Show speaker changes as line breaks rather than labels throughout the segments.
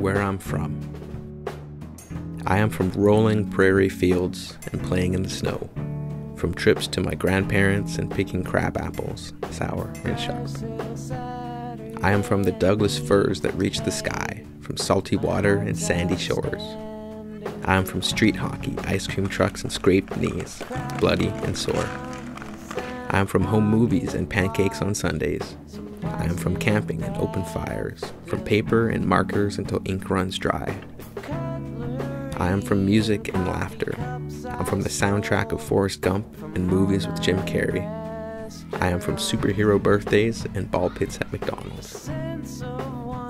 where I'm from. I am from rolling prairie fields and playing in the snow, from trips to my grandparents and picking crab apples, sour and sharp. I am from the Douglas firs that reach the sky, from salty water and sandy shores. I am from street hockey, ice cream trucks, and scraped knees, bloody and sore. I am from home movies and pancakes on Sundays. I am from camping and open fires, from paper and markers until ink runs dry. I am from music and laughter. I'm from the soundtrack of Forrest Gump and movies with Jim Carrey. I am from superhero birthdays and ball pits at McDonald's.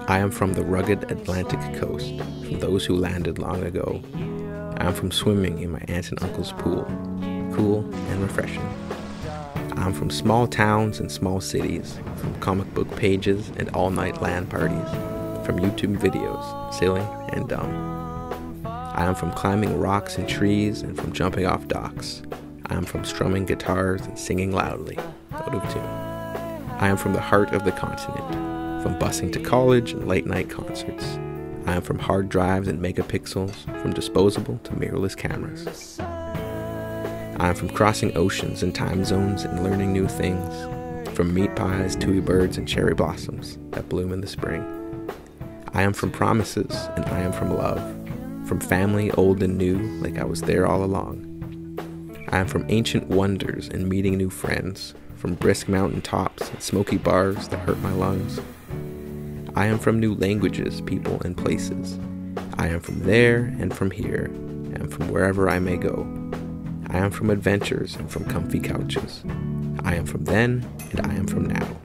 I am from the rugged Atlantic coast, from those who landed long ago. I am from swimming in my aunt and uncle's pool, cool and refreshing. I am from small towns and small cities, from comic book pages and all night LAN parties, from YouTube videos, silly and dumb. I am from climbing rocks and trees and from jumping off docks. I am from strumming guitars and singing loudly, out of tune. I am from the heart of the continent, from busing to college and late night concerts. I am from hard drives and megapixels, from disposable to mirrorless cameras. I am from crossing oceans and time zones and learning new things, from meat pies, tui birds, and cherry blossoms that bloom in the spring. I am from promises and I am from love from family old and new, like I was there all along. I am from ancient wonders and meeting new friends, from brisk mountain tops and smoky bars that hurt my lungs. I am from new languages, people, and places. I am from there and from here, and from wherever I may go. I am from adventures and from comfy couches. I am from then, and I am from now.